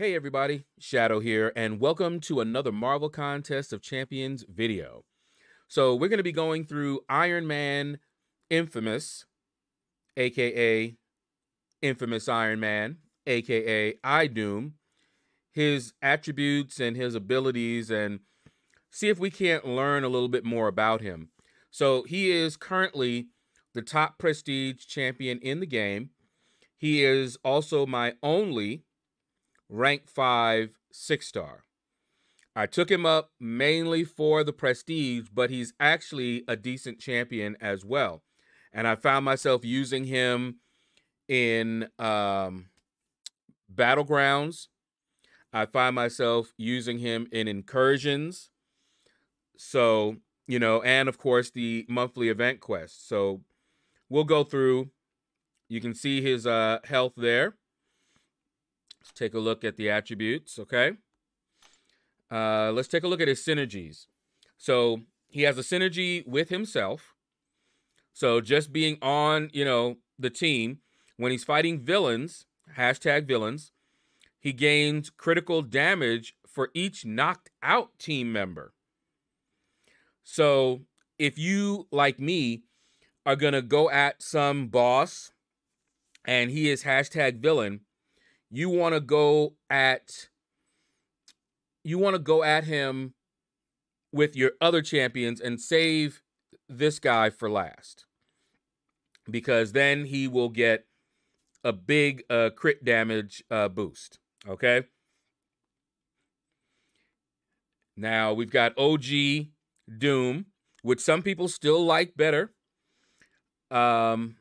Hey everybody, Shaedow here, and welcome to another Marvel Contest of Champions video. So we're going to be going through Iron Man Infamous, aka Infamous Iron Man, aka iDoom, his attributes and his abilities, and see if we can't learn a little bit more about him. So he is currently the top prestige champion in the game. He is also my only rank 5 6 star. I took him up mainly for the prestige, but he's actually a decent champion as well. And I found myself using him in um, battlegrounds. I find myself using him in incursions. So, you know, and of course the monthly event quest. So we'll go through. You can see his uh, health there. Let's take a look at the attributes, okay? Uh, let's take a look at his synergies. So he has a synergy with himself. So just being on, you know, the team, when he's fighting villains, hashtag villains, he gains critical damage for each knocked out team member. So if you, like me, are going to go at some boss and he is hashtag villain, you want to go at you want to go at him with your other champions and save this guy for last. Because then he will get a big uh, crit damage uh, boost okay? Now we've got og doom which some people still like better. Um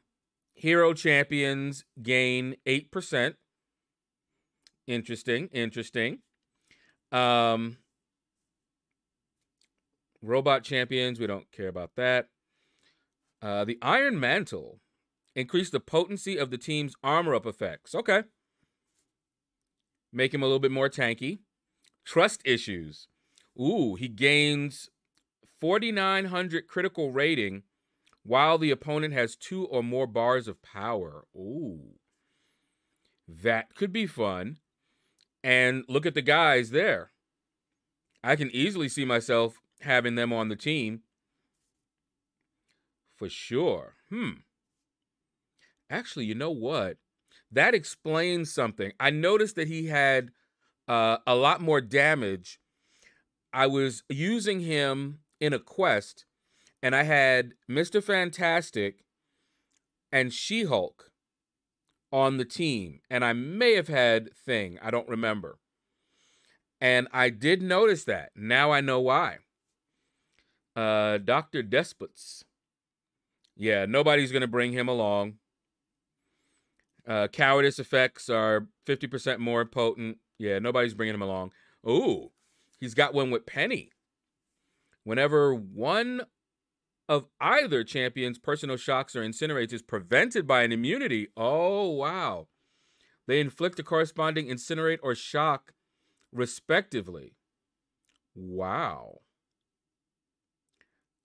hero champions gain 8% Interesting, interesting. Um, robot champions, we don't care about that. Uh, the Iron Mantle increase the potency of the team's armor up effects. Okay. Make him a little bit more tanky. Trust issues. Ooh, he gains 4,900 critical rating while the opponent has two or more bars of power. Ooh. That could be fun. And look at the guys there. I can easily see myself having them on the team. For sure. Hmm. Actually, you know what? That explains something. I noticed that he had uh, a lot more damage. I was using him in a quest, and I had Mr. Fantastic and She Hulk on the team, and I may have had Thing. I don't remember. And I did notice that. Now I know why. Uh, Dr. Despots. Yeah, nobody's going to bring him along. Uh, cowardice effects are 50% more potent. Yeah, nobody's bringing him along. Ooh, he's got one with Penny. Whenever one of either champion's personal shocks or incinerates is prevented by an immunity. Oh, wow. They inflict a corresponding incinerate or shock, respectively. Wow.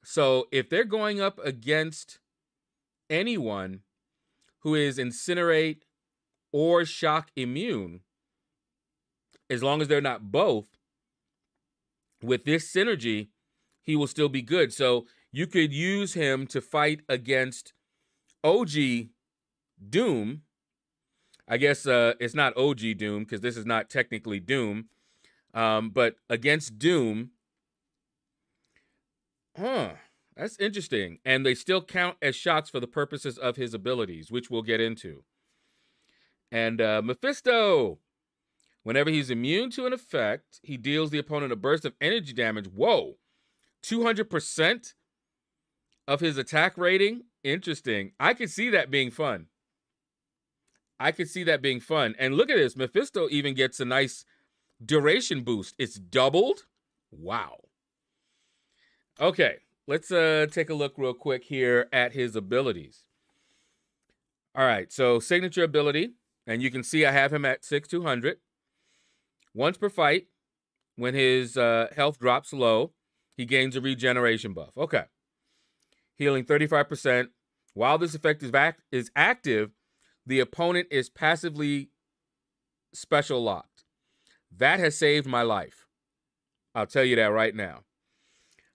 So if they're going up against anyone who is incinerate or shock immune, as long as they're not both, with this synergy, he will still be good. So you could use him to fight against OG Doom. I guess uh, it's not OG Doom because this is not technically Doom, um, but against Doom. Huh, that's interesting. And they still count as shots for the purposes of his abilities, which we'll get into. And uh, Mephisto. Whenever he's immune to an effect, he deals the opponent a burst of energy damage. Whoa, 200%? Of his attack rating, interesting. I could see that being fun. I could see that being fun. And look at this. Mephisto even gets a nice duration boost. It's doubled. Wow. Okay, let's uh take a look real quick here at his abilities. All right, so signature ability, and you can see I have him at 6200. Once per fight, when his uh, health drops low, he gains a regeneration buff. Okay healing 35%. While this effect is, act- is active, the opponent is passively special locked. That has saved my life. I'll tell you that right now.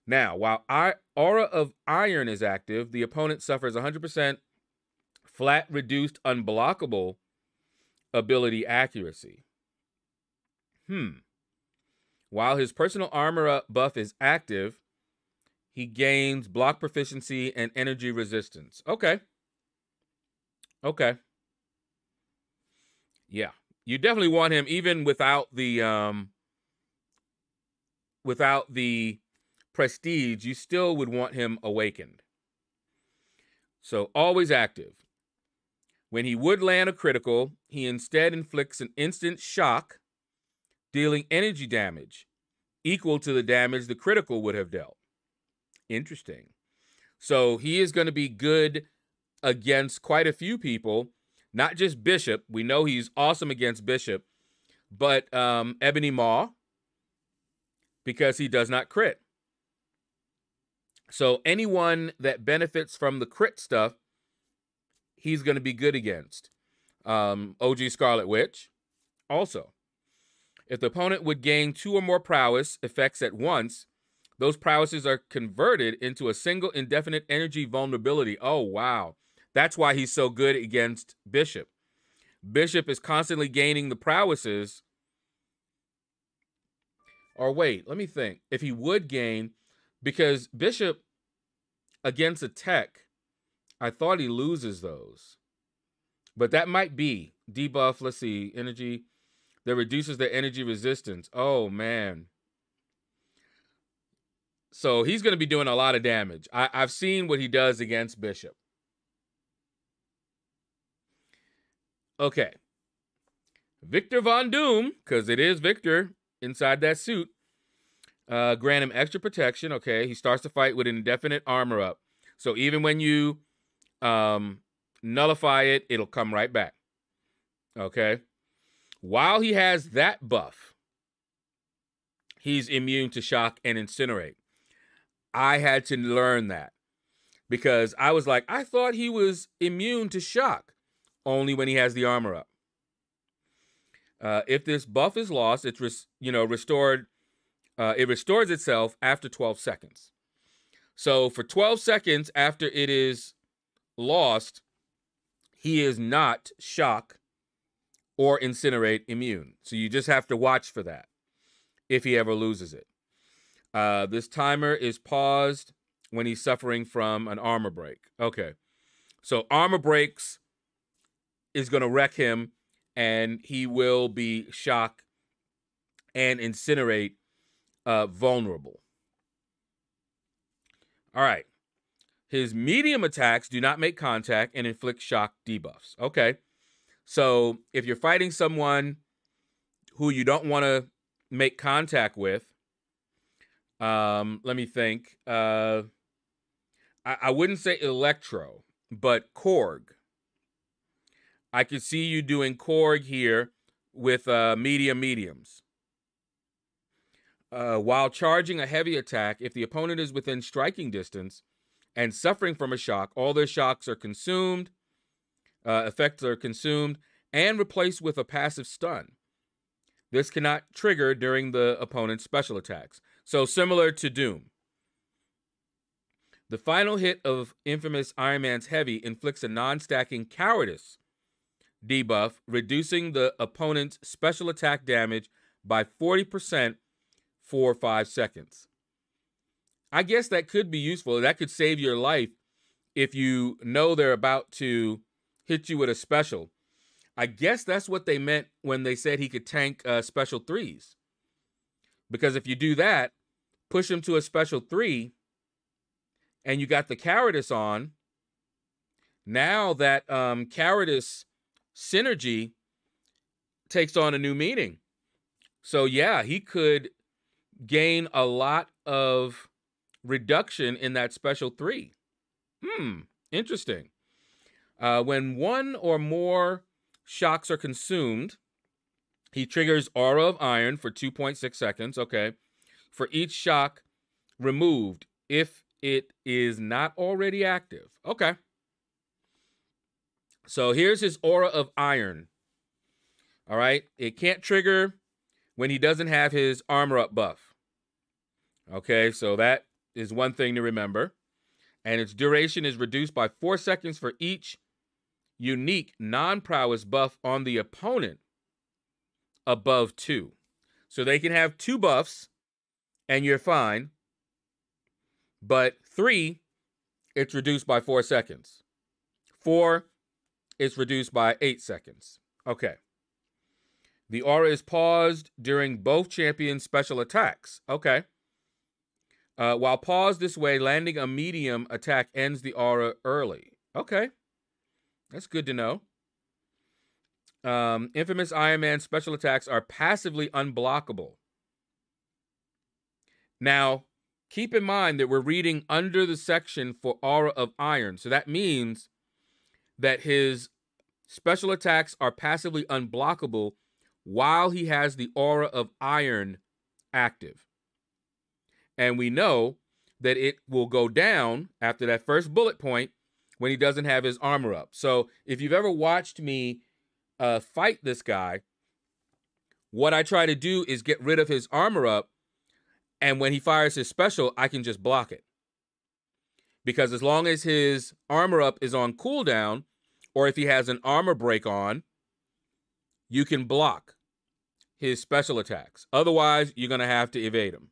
Now, while I, Aura of Iron is active, the opponent suffers 100% flat reduced unblockable ability accuracy. Hmm. While his personal armor buff is active, he gains block proficiency and energy resistance. Okay. Okay. Yeah. You definitely want him even without the um without the prestige, you still would want him awakened. So always active. When he would land a critical, he instead inflicts an instant shock, dealing energy damage equal to the damage the critical would have dealt. Interesting. So he is going to be good against quite a few people, not just Bishop. We know he's awesome against Bishop, but um, Ebony Maw, because he does not crit. So anyone that benefits from the crit stuff, he's going to be good against. Um, OG Scarlet Witch, also. If the opponent would gain two or more prowess effects at once, those prowesses are converted into a single indefinite energy vulnerability. Oh, wow. That's why he's so good against Bishop. Bishop is constantly gaining the prowesses. Or wait, let me think. If he would gain, because Bishop against a tech, I thought he loses those. But that might be debuff. Let's see. Energy that reduces their energy resistance. Oh, man. So he's going to be doing a lot of damage. I, I've seen what he does against Bishop. Okay. Victor Von Doom, because it is Victor inside that suit, uh, grant him extra protection. Okay, he starts the fight with an indefinite armor up. So even when you um, nullify it, it'll come right back. Okay. While he has that buff, he's immune to shock and incinerate. I had to learn that because I was like, I thought he was immune to shock only when he has the armor up. Uh, if this buff is lost, it's you know restored uh, it restores itself after 12 seconds. So for 12 seconds after it is lost, he is not shock or incinerate immune. So you just have to watch for that if he ever loses it. Uh, this timer is paused when he's suffering from an armor break. Okay. So armor breaks is going to wreck him and he will be shock and incinerate uh, vulnerable. All right. His medium attacks do not make contact and inflict shock debuffs. Okay. So if you're fighting someone who you don't want to make contact with, um, let me think. Uh, I, I wouldn't say Electro, but Korg. I could see you doing Korg here with uh, medium mediums. Uh, while charging a heavy attack, if the opponent is within striking distance and suffering from a shock, all their shocks are consumed, uh, effects are consumed, and replaced with a passive stun. This cannot trigger during the opponent's special attacks. So, similar to Doom. The final hit of infamous Iron Man's Heavy inflicts a non stacking cowardice debuff, reducing the opponent's special attack damage by 40% for five seconds. I guess that could be useful. That could save your life if you know they're about to hit you with a special. I guess that's what they meant when they said he could tank uh, special threes. Because if you do that, push him to a special three, and you got the cowardice on, now that um, synergy takes on a new meaning. So yeah, he could gain a lot of reduction in that special three. Hmm, interesting. Uh, when one or more shocks are consumed, he triggers Aura of Iron for 2.6 seconds. Okay. For each shock removed, if it is not already active. Okay. So here's his Aura of Iron. All right. It can't trigger when he doesn't have his armor up buff. Okay, so that is one thing to remember. And its duration is reduced by four seconds for each unique non prowess buff on the opponent above two. So they can have two buffs and you're fine. But three, it's reduced by four seconds. Four, it's reduced by eight seconds. Okay. The aura is paused during both champions' special attacks. Okay. Uh, while paused this way, landing a medium attack ends the aura early. Okay. That's good to know. Um, infamous Iron Man special attacks are passively unblockable. Now, keep in mind that we're reading under the section for Aura of Iron. So that means that his special attacks are passively unblockable while he has the Aura of Iron active. And we know that it will go down after that first bullet point when he doesn't have his armor up. So if you've ever watched me uh, fight this guy, what I try to do is get rid of his armor up. And when he fires his special, I can just block it. Because as long as his armor up is on cooldown, or if he has an armor break on, you can block his special attacks. Otherwise, you're going to have to evade him.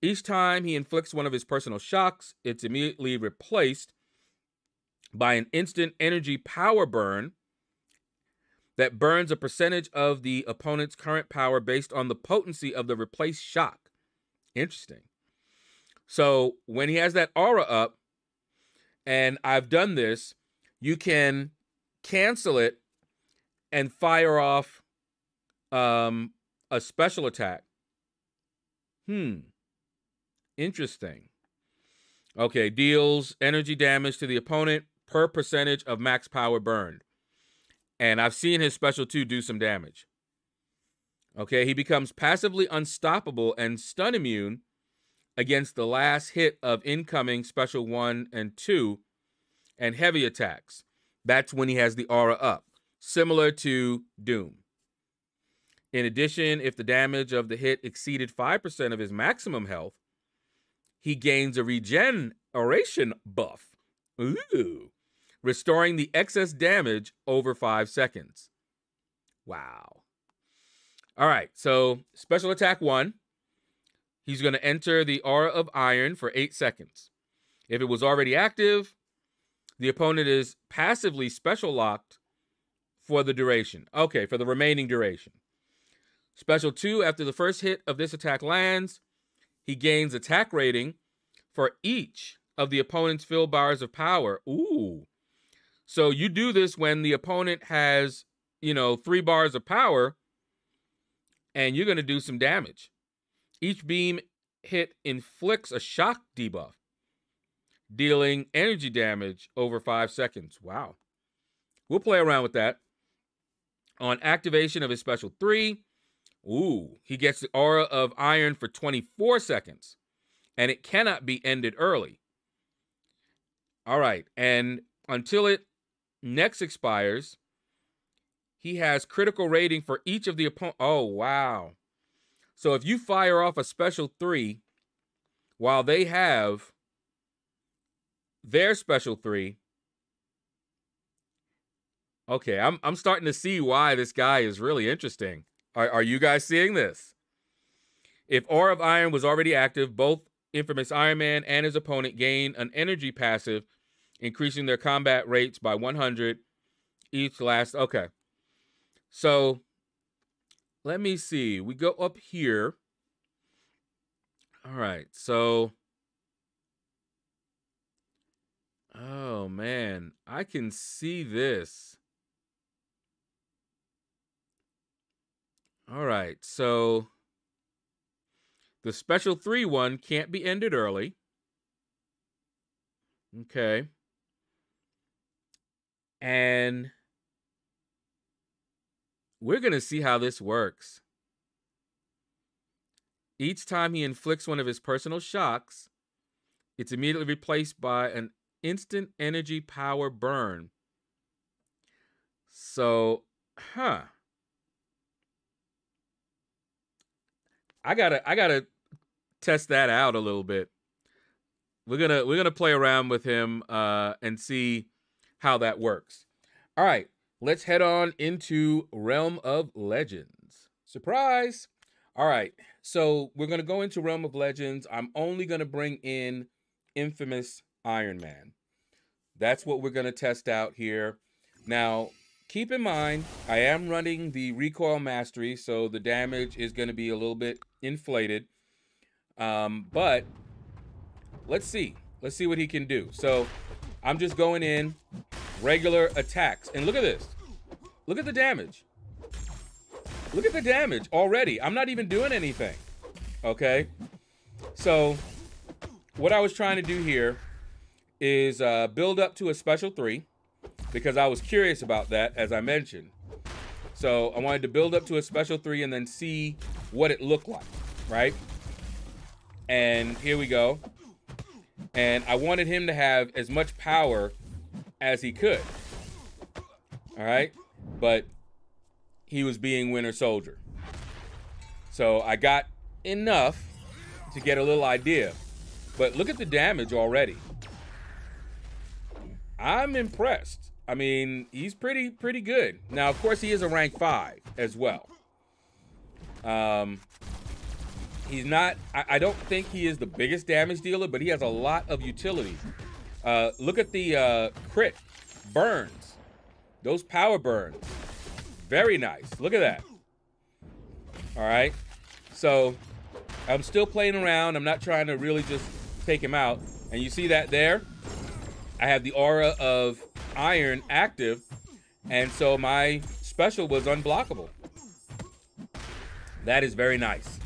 Each time he inflicts one of his personal shocks, it's immediately replaced by an instant energy power burn that burns a percentage of the opponent's current power based on the potency of the replaced shock. Interesting. So when he has that aura up, and I've done this, you can cancel it and fire off um, a special attack. Hmm. Interesting. Okay, deals energy damage to the opponent per percentage of max power burned. And I've seen his special 2 do some damage. Okay, he becomes passively unstoppable and stun immune against the last hit of incoming special 1 and 2 and heavy attacks. That's when he has the aura up, similar to Doom. In addition, if the damage of the hit exceeded 5% of his maximum health, he gains a regeneration buff. Ooh restoring the excess damage over five seconds. Wow. All right, so special attack one. He's going to enter the Aura of Iron for eight seconds. If it was already active, the opponent is passively special locked for the duration. Okay, for the remaining duration. Special 2, after the first hit of this attack lands, he gains attack rating for each of the opponent's filled bars of power. Ooh. So you do this when the opponent has, you know, three bars of power, and you're going to do some damage. Each beam hit inflicts a shock debuff, dealing energy damage over five seconds. Wow. We'll play around with that. On activation of his special three, ooh, he gets the aura of iron for 24 seconds, and it cannot be ended early. All right, and until it next expires, he has critical rating for each of the opponent. Oh, wow. So if you fire off a special three while they have their special three, okay, I'm, I'm starting to see why this guy is really interesting. Are, are you guys seeing this? If Aura of Iron was already active, both Infamous Iron Man and his opponent gain an energy passive increasing their combat rates by 100 each last. Okay. So let me see. We go up here. All right. So. Oh, man. I can see this. All right. So the special 3 one can't be ended early. Okay. And we're going to see how this works. Each time he inflicts one of his personal shocks, it's immediately replaced by an instant energy power burn. So, huh. I gotta I gotta test that out a little bit. We're gonna we're gonna play around with him uh, and see how that works. All right, let's head on into Realm of Legends. Surprise! All right, so we're gonna go into Realm of Legends. I'm only gonna bring in Infamous Iron Man. That's what we're gonna test out here. Now, keep in mind, I am running the recoil mastery, so the damage is going to be a little bit inflated. Um, but let's see. Let's see what he can do. So I'm just going in regular attacks. And look at this. Look at the damage. Look at the damage already. I'm not even doing anything. Okay. So what I was trying to do here is uh, build up to a special three because I was curious about that, as I mentioned. So I wanted to build up to a special three and then see what it looked like, right? And here we go. And I wanted him to have as much power as he could. All right. But he was being Winter Soldier. So I got enough to get a little idea. But look at the damage already. I'm impressed. I mean, he's pretty pretty good. Now, of course, he is a rank five as well. Um, he's not. I, I, don't think he is the biggest damage dealer, but he has a lot of utility. Uh, look at the uh, crit burns. Those power burns. Very nice. Look at that. All right. So I'm still playing around. I'm not trying to really just take him out. And you see that there? I have the aura of iron active, and so my special was unblockable. That is very nice.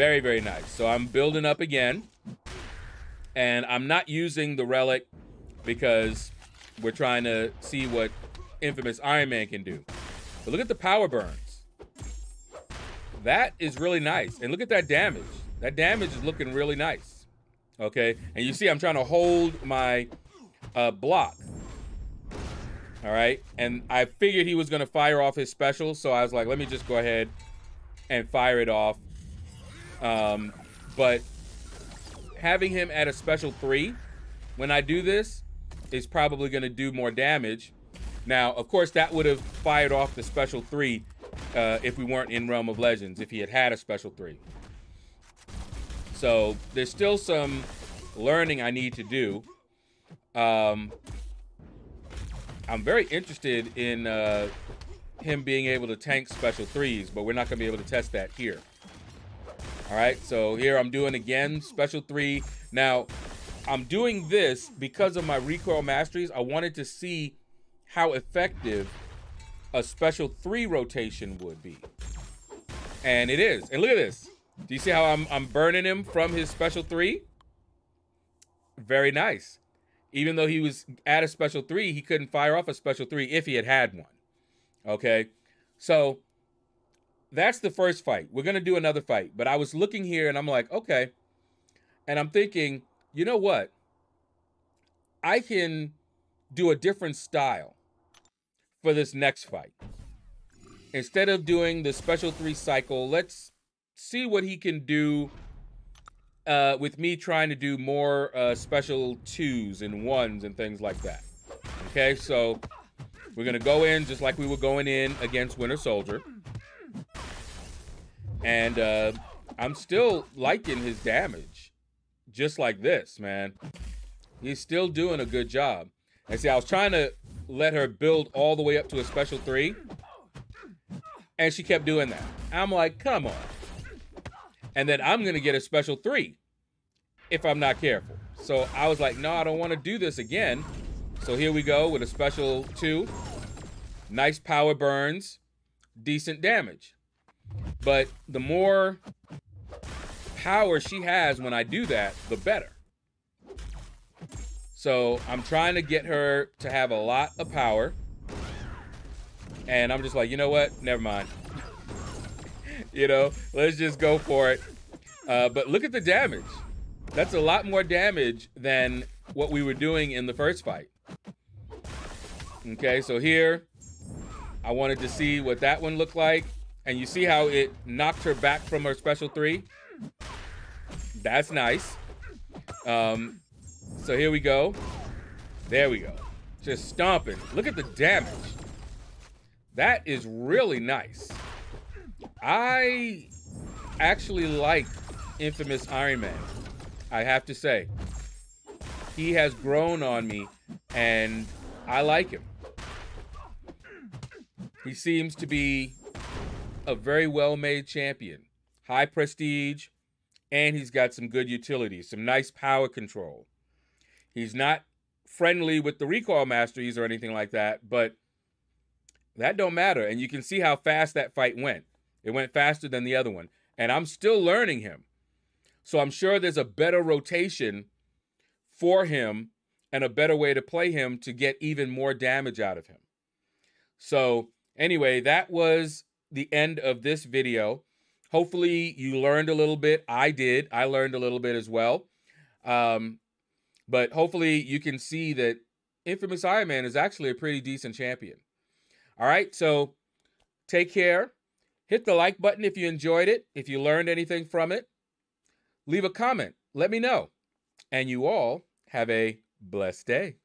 Very, very nice. So I'm building up again, and I'm not using the relic because we're trying to see what infamous Iron Man can do. But look at the power burns. That is really nice. And look at that damage. That damage is looking really nice. Okay. And you see, I'm trying to hold my uh, block. All right. And I figured he was going to fire off his special. So I was like, let me just go ahead and fire it off. Um, but having him at a special three when I do this is probably going to do more damage. Now, of course, that would have fired off the special three uh, if we weren't in Realm of Legends, if he had had a special three. So there's still some learning I need to do. Um, I'm very interested in uh, him being able to tank special threes, but we're not going to be able to test that here. All right, so here I'm doing again special three. Now, I'm doing this because of my recoil masteries. I wanted to see how effective a special three rotation would be. And it is. And look at this. Do you see how I'm, I'm burning him from his special three? Very nice. Even though he was at a special three, he couldn't fire off a special three if he had had one. Okay. So that's the first fight. We're going to do another fight. But I was looking here and I'm like, okay. And I'm thinking, you know what? I can do a different style for this next fight. Instead of doing the special three cycle, let's see what he can do uh, with me trying to do more uh, special twos and ones and things like that. Okay, so we're gonna go in just like we were going in against Winter Soldier, and uh, I'm still liking his damage, just like this, man. He's still doing a good job. And see, I was trying to let her build all the way up to a special three, and she kept doing that. I'm like, come on. And then I'm gonna get a special three if I'm not careful. So I was like, no, I don't want to do this again. So here we go with a special two. Nice power burns, decent damage. But the more power she has when I do that, the better. So I'm trying to get her to have a lot of power. And I'm just like, you know what? Never mind. you know, let's just go for it. Uh, but look at the damage. That's a lot more damage than what we were doing in the first fight. Okay, so here, I wanted to see what that one looked like. And you see how it knocked her back from her special three? That's nice. Um, so here we go. There we go. Just stomping. Look at the damage. That is really nice. I actually like Infamous Iron Man. I have to say. He has grown on me, and I like him. He seems to be a very well made champion. High prestige, and he's got some good utility, some nice power control. He's not friendly with the recoil masteries or anything like that, but that don't matter. And you can see how fast that fight went. It went faster than the other one. And I'm still learning him. So I'm sure there's a better rotation for him and a better way to play him to get even more damage out of him. So anyway, that was the end of this video. Hopefully you learned a little bit. I did. I learned a little bit as well. Um, but hopefully you can see that Infamous Iron Man is actually a pretty decent champion. All right, so take care. Hit the like button if you enjoyed it, if you learned anything from it. Leave a comment. Let me know. And you all have a blessed day.